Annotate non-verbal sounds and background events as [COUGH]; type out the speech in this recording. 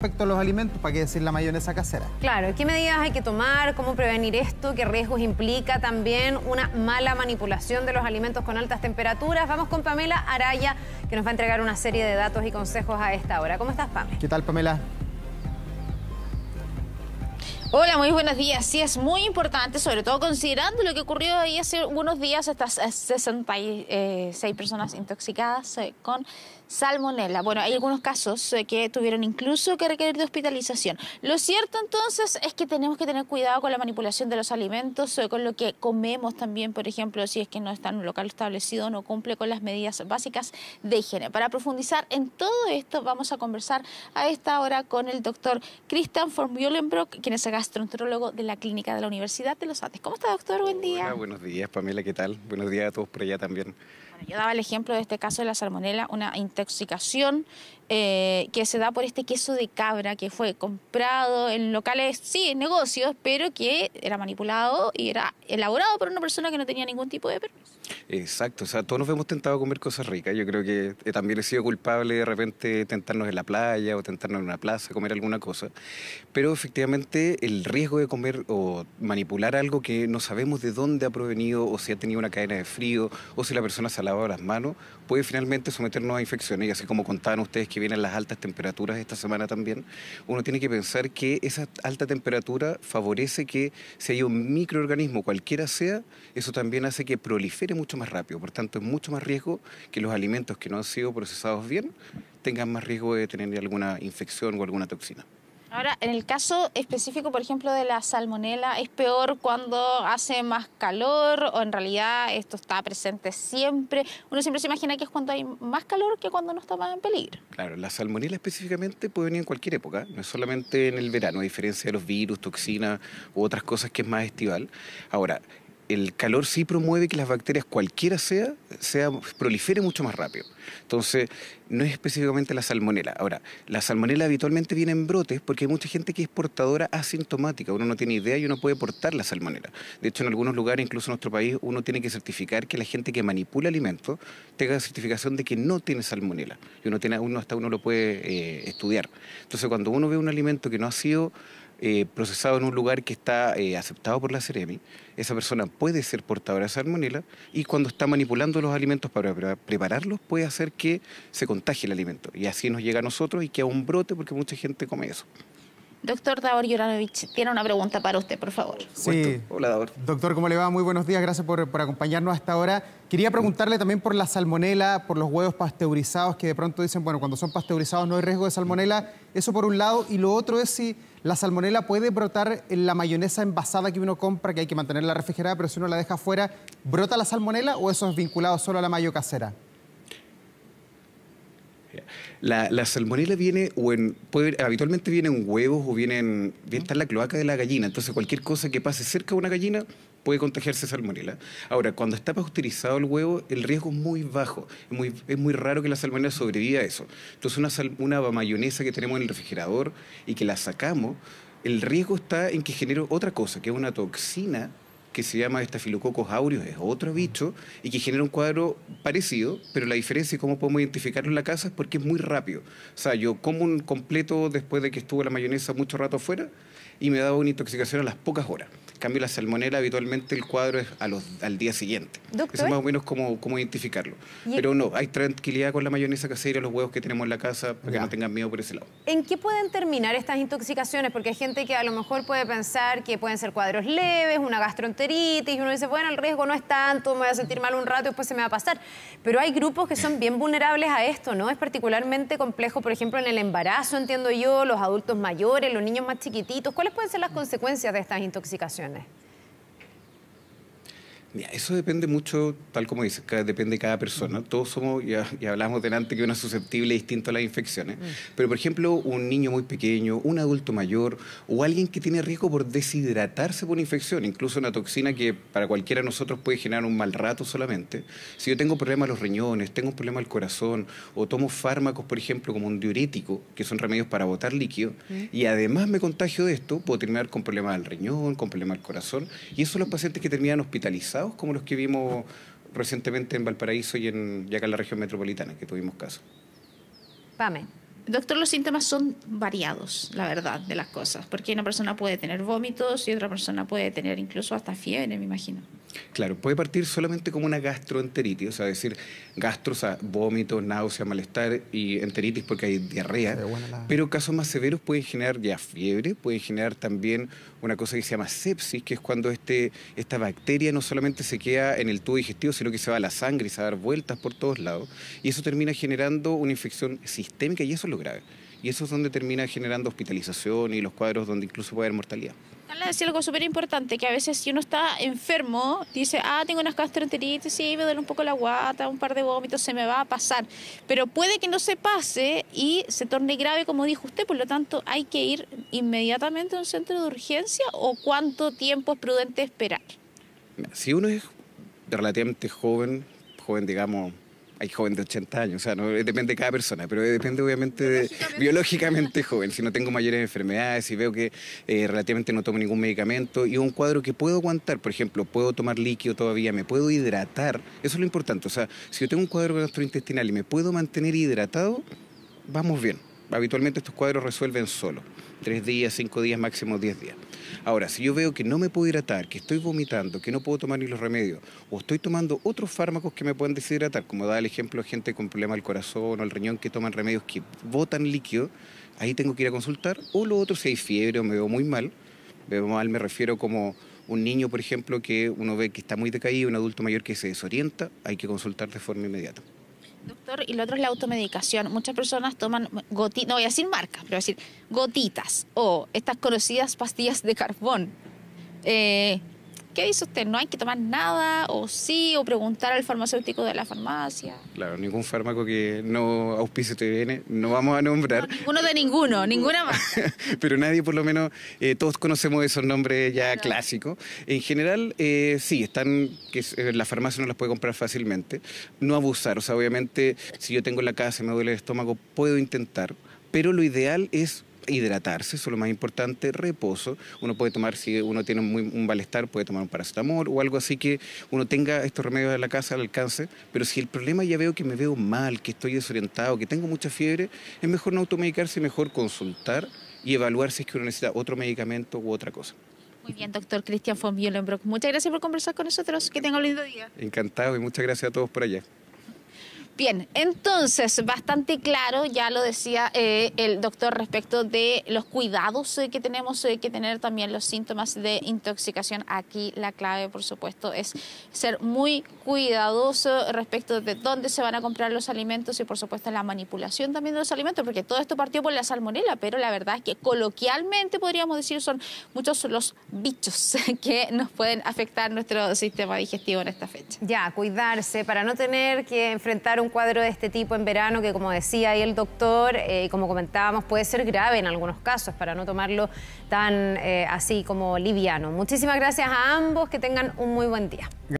respecto a los alimentos, ¿para qué decir la mayonesa casera? Claro, ¿qué medidas hay que tomar? ¿Cómo prevenir esto? ¿Qué riesgos implica también una mala manipulación de los alimentos con altas temperaturas? Vamos con Pamela Araya, que nos va a entregar una serie de datos y consejos a esta hora. ¿Cómo estás, Pamela? ¿Qué tal, Pamela? Hola, muy buenos días. Sí, es muy importante, sobre todo considerando lo que ocurrió ahí hace unos días, estas 66 eh, personas intoxicadas eh, con salmonella. Bueno, hay algunos casos eh, que tuvieron incluso que requerir de hospitalización. Lo cierto entonces es que tenemos que tener cuidado con la manipulación de los alimentos, con lo que comemos también, por ejemplo, si es que no está en un local establecido, no cumple con las medidas básicas de higiene. Para profundizar en todo esto, vamos a conversar a esta hora con el doctor Christian von Mühlenbrock, quien es gastroenterólogo de la Clínica de la Universidad de los Andes. ¿Cómo está, doctor? Buen día. Hola, buenos días, Pamela, ¿qué tal? Buenos días a todos por allá también. Yo daba el ejemplo de este caso de la salmonela, una intoxicación eh, que se da por este queso de cabra que fue comprado en locales, sí, en negocios, pero que era manipulado y era elaborado por una persona que no tenía ningún tipo de permiso. Exacto, o sea, todos nos hemos tentado a comer cosas ricas. Yo creo que eh, también he sido culpable de repente tentarnos en la playa o tentarnos en una plaza, comer alguna cosa. Pero efectivamente el riesgo de comer o manipular algo que no sabemos de dónde ha provenido o si ha tenido una cadena de frío o si la persona se lavado las manos puede finalmente someternos a infecciones. Y así como contaban ustedes que vienen las altas temperaturas esta semana también, uno tiene que pensar que esa alta temperatura favorece que si hay un microorganismo, cualquiera sea, eso también hace que prolifere mucho más rápido. Por tanto, es mucho más riesgo que los alimentos que no han sido procesados bien tengan más riesgo de tener alguna infección o alguna toxina. Ahora, en el caso específico, por ejemplo, de la salmonela, ¿es peor cuando hace más calor o en realidad esto está presente siempre? Uno siempre se imagina que es cuando hay más calor que cuando no está más en peligro. Claro, la salmonela específicamente puede venir en cualquier época, no es solamente en el verano, a diferencia de los virus, toxinas u otras cosas que es más estival. Ahora, el calor sí promueve que las bacterias, cualquiera sea, sea prolifere mucho más rápido. Entonces, no es específicamente la salmonela. Ahora, la salmonela habitualmente viene en brotes porque hay mucha gente que es portadora asintomática. Uno no tiene idea y uno puede portar la salmonela. De hecho, en algunos lugares, incluso en nuestro país, uno tiene que certificar que la gente que manipula alimentos tenga certificación de que no tiene salmonela. Y uno tiene, uno hasta uno lo puede eh, estudiar. Entonces, cuando uno ve un alimento que no ha sido eh, procesado en un lugar que está eh, aceptado por la Ceremi, esa persona puede ser portadora de salmonela y cuando está manipulando los alimentos para prepararlos puede hacer que se contagie el alimento. Y así nos llega a nosotros y queda un brote porque mucha gente come eso. Doctor Davor Juranovic, tiene una pregunta para usted, por favor. Sí. Hola, Davor. Doctor, ¿cómo le va? Muy buenos días, gracias por, por acompañarnos hasta ahora. Quería preguntarle también por la salmonela, por los huevos pasteurizados, que de pronto dicen, bueno, cuando son pasteurizados no hay riesgo de salmonela. Eso por un lado. Y lo otro es si la salmonela puede brotar en la mayonesa envasada que uno compra, que hay que mantenerla refrigerada, pero si uno la deja afuera, ¿brota la salmonela o eso es vinculado solo a la mayo casera? La, salmonela viene, o en, habitualmente viene en huevos o viene en, está en la cloaca de la gallina. Entonces, cualquier cosa que pase cerca de una gallina puede contagiarse salmonela. Ahora, cuando está pasteurizado el huevo, el riesgo es muy bajo. Es muy, raro que la salmonela sobreviva a eso. Entonces, una, mayonesa que tenemos en el refrigerador y que la sacamos, el riesgo está en que genere otra cosa, que es una toxina que se llama Staphylococcus aureus, es otro bicho, y que genera un cuadro parecido, pero la diferencia y cómo podemos identificarlo en la casa es porque es muy rápido. O sea, yo como un completo después de que estuvo la mayonesa mucho rato afuera y me daba una intoxicación a las pocas horas cambio, la salmonela habitualmente el cuadro es a los, al día siguiente. Eso es más o menos cómo identificarlo. Pero no, hay tranquilidad con la mayonesa casera, los huevos que tenemos en la casa, para que no tengan miedo por ese lado. ¿En qué pueden terminar estas intoxicaciones? Porque hay gente que a lo mejor puede pensar que pueden ser cuadros leves, una gastroenteritis, y uno dice, bueno, el riesgo no es tanto, me voy a sentir mal un rato y después se me va a pasar. Pero hay grupos que son bien vulnerables a esto, ¿no? Es particularmente complejo, por ejemplo, en el embarazo, entiendo yo, los adultos mayores, los niños más chiquititos. ¿Cuáles pueden ser las consecuencias de estas intoxicaciones? Irene. Eso depende mucho, tal como dices, depende de cada persona. Todos somos, ya, hablamos delante, que uno es susceptible distinto a las infecciones. Mm. Pero, por ejemplo, un niño muy pequeño, un adulto mayor o alguien que tiene riesgo por deshidratarse por una infección, incluso una toxina que para cualquiera de nosotros puede generar un mal rato solamente. Si yo tengo problemas a los riñones, tengo un problema al corazón o tomo fármacos, por ejemplo, como un diurético, que son remedios para botar líquido, mm. y además me contagio de esto, puedo terminar con problemas al riñón, con problemas al corazón. Y son los pacientes que terminan hospitalizados como los que vimos recientemente en Valparaíso y, en, acá en la región metropolitana, que tuvimos caso. Pame. Doctor, los síntomas son variados, la verdad, de las cosas, porque una persona puede tener vómitos y otra persona puede tener incluso hasta fiebre, me imagino. Claro, puede partir solamente como una gastroenteritis, o sea, decir gastro, o sea, vómitos, náuseas, malestar y enteritis porque hay diarrea. Pero casos más severos pueden generar ya fiebre, pueden generar también una cosa que se llama sepsis, que es cuando este, esta bacteria no solamente se queda en el tubo digestivo, sino que se va a la sangre y se va a dar vueltas por todos lados. Y eso termina generando una infección sistémica y eso es lo grave. Y eso es donde termina generando hospitalización y los cuadros donde incluso puede haber mortalidad. Le decía algo súper importante, que a veces si uno está enfermo, dice, ah, tengo unas gastroenteritis, sí, me duele un poco la guata, un par de vómitos, se me va a pasar. Pero puede que no se pase y se torne grave, como dijo usted, por lo tanto, ¿hay que ir inmediatamente a un centro de urgencia o cuánto tiempo es prudente esperar? Si uno es relativamente joven, joven digamos hay joven de 80 años, o sea, no, depende de cada persona, pero depende obviamente de, biológicamente joven. Si no tengo mayores enfermedades, si veo que eh, relativamente no tomo ningún medicamento y un cuadro que puedo aguantar, por ejemplo, puedo tomar líquido todavía, me puedo hidratar, eso es lo importante. O sea, si yo tengo un cuadro gastrointestinal y me puedo mantener hidratado, vamos bien. Habitualmente estos cuadros resuelven solo, tres días, cinco días, máximo diez días. Ahora, si yo veo que no me puedo hidratar, que estoy vomitando, que no puedo tomar ni los remedios, o estoy tomando otros fármacos que me pueden deshidratar, como da el ejemplo gente con problemas del corazón o el riñón que toman remedios que botan líquido, ahí tengo que ir a consultar. O lo otro, si hay fiebre o me veo muy mal, veo mal me refiero como un niño, por ejemplo, que uno ve que está muy decaído, un adulto mayor que se desorienta, hay que consultar de forma inmediata. Doctor, y lo otro es la automedicación. Muchas personas toman gotitas, no voy a decir marcas, pero voy a decir gotitas o estas conocidas pastillas de carbón. Eh, ¿Qué dice usted? ¿No hay que tomar nada o sí? ¿O preguntar al farmacéutico de la farmacia? Claro, ningún fármaco que no auspice TVN, no vamos a nombrar. ninguno de ninguno, ninguna más. [LAUGHS] Pero nadie, por lo menos, eh, todos conocemos esos nombres ya clásicos. En general, eh, sí, están, que eh, la farmacia no las puede comprar fácilmente. No abusar, o sea, obviamente, si yo tengo en la casa y me duele el estómago, puedo intentar, pero lo ideal es hidratarse, eso es lo más importante, reposo. Uno puede tomar, si uno tiene un malestar, puede tomar un paracetamol o algo así que uno tenga estos remedios en la casa al alcance, pero si el problema ya veo que me veo mal, que estoy desorientado, que tengo mucha fiebre, es mejor no automedicarse, mejor consultar y evaluar si es que uno necesita otro medicamento u otra cosa. Muy bien, doctor Cristian von Bielenbrock. Muchas gracias por conversar con nosotros. Que tenga un lindo día. Encantado y muchas gracias a todos por allá. Bien, entonces, bastante claro, ya lo decía eh, el doctor respecto de los cuidados eh, que tenemos eh, que tener también los síntomas de intoxicación. Aquí la clave, por supuesto, es ser muy cuidadoso respecto de dónde se van a comprar los alimentos y, por supuesto, la manipulación también de los alimentos, porque todo esto partió por la salmonela, pero la verdad es que coloquialmente podríamos decir son muchos los bichos [LAUGHS] que nos pueden afectar nuestro sistema digestivo en esta fecha. Ya, cuidarse para no tener que enfrentar un cuadro de este tipo en verano que, como decía ahí el doctor, eh, y como comentábamos, puede ser grave en algunos casos, para no tomarlo tan eh, así como liviano. Muchísimas gracias a ambos, que tengan un muy buen día.